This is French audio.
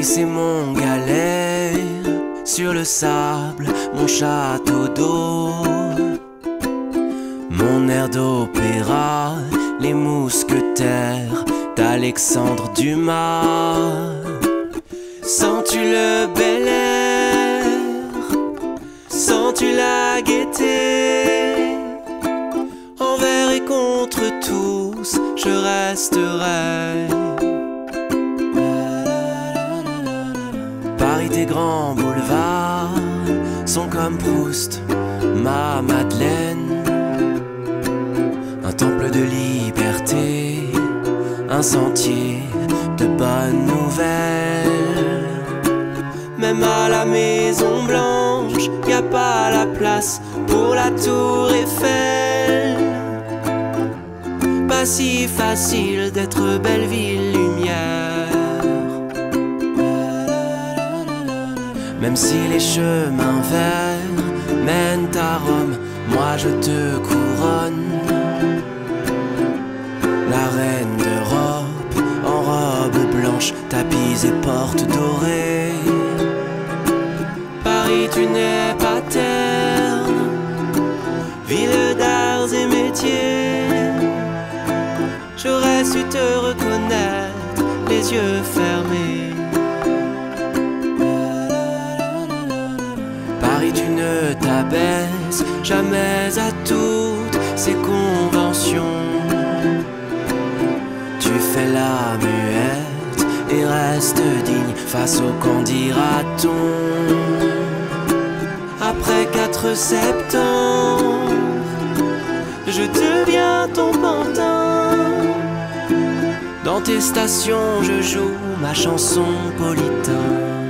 C'est mon galet, sur le sable, mon château d'eau. Mon air d'opéra, les mousquetaires d'Alexandre Dumas. Sens-tu le bel air? Sens-tu la gaieté? Envers et contre tous, je resterai. Tes grands boulevards sont comme Proust, ma Madeleine. Un temple de liberté, un sentier de bonnes nouvelles. Même à la Maison Blanche, y a pas la place pour la Tour Eiffel. Pas si facile d'être belle ville Même si les chemins verts mènent à Rome, moi je te couronne. La reine d'Europe en robe blanche, tapis et portes dorées. Paris, tu n'es pas terne, ville d'arts et métiers. J'aurais su te reconnaître, les yeux fermés. Tu ne t'abaisses jamais à toutes ces conventions. Tu fais la muette et restes digne face au qu'en dira-t-on. Après 4 septembre, je deviens ton pantin. Dans tes stations, je joue ma chanson politain.